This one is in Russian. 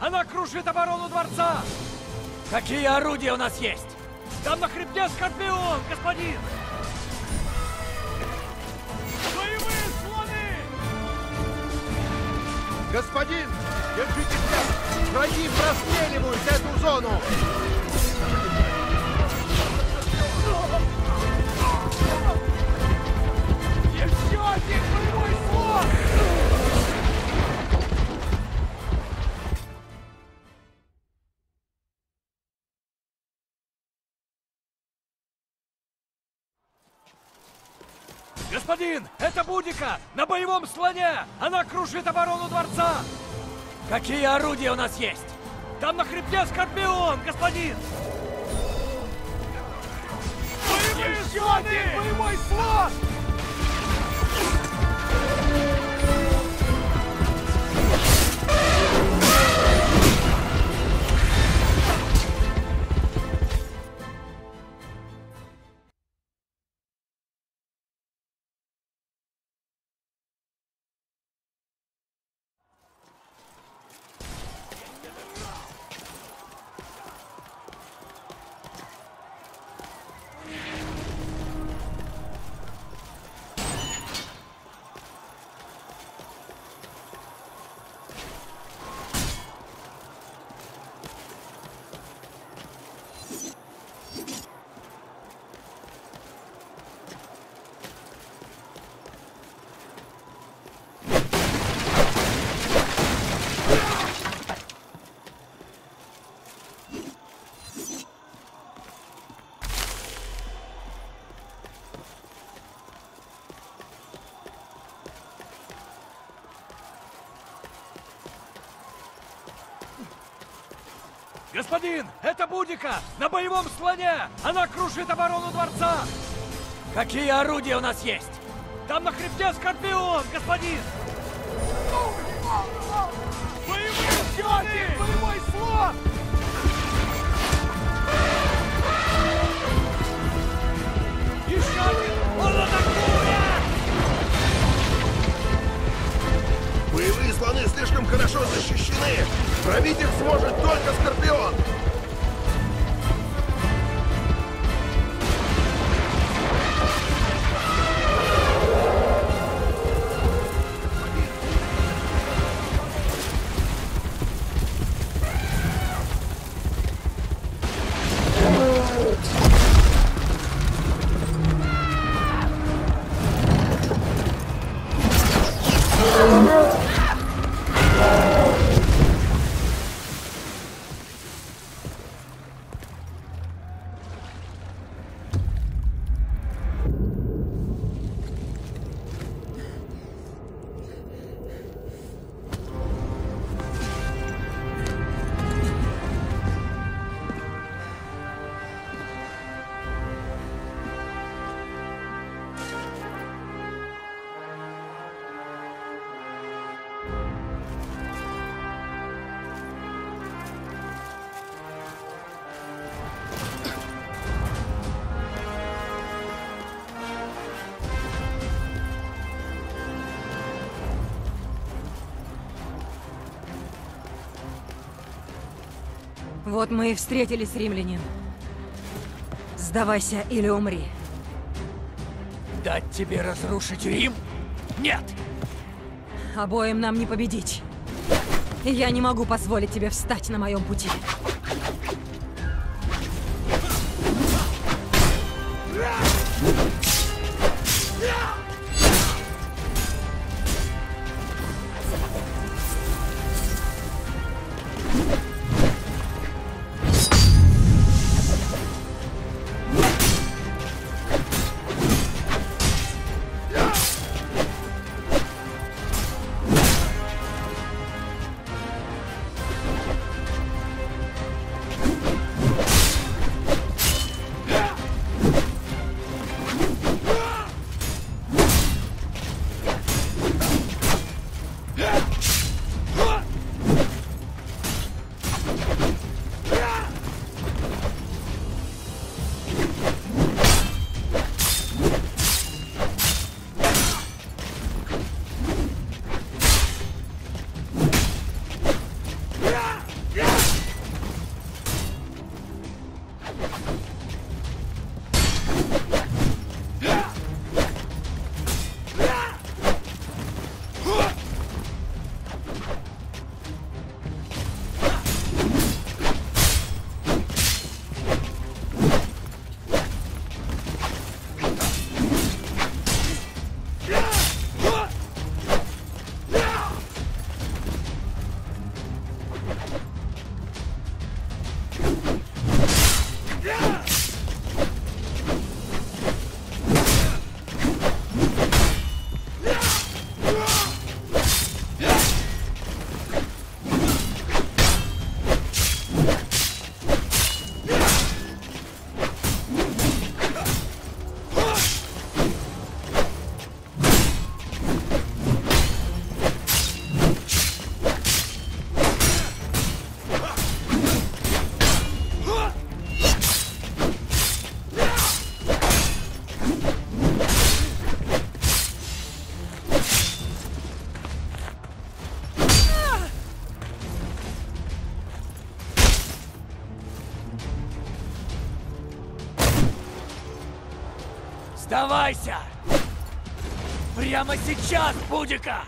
Она крушит оборону дворца! Какие орудия у нас есть? Там на хребте Скорпион, господин! Боевые слоны! Господин, держитесь Враги простреливают эту зону! Еще один боевой Господин, это Будика! На боевом слоне! Она крушит оборону дворца! Какие орудия у нас есть? Там на хребте Скорпион, господин! Боевые слоны! Боевой слон! Господин, это Будика! На боевом слоне! Она крушит оборону дворца! Какие орудия у нас есть? Там на хребте Скорпион, господин! Боевые слоны! Боевой слон! Слоны слишком хорошо защищены! Пробить их сможет только Скорпион! Вот мы и встретились, римлянин. Сдавайся или умри. Дать тебе разрушить Рим? Нет! Обоим нам не победить. Я не могу позволить тебе встать на моем пути. Сдавайся! Прямо сейчас, Будика!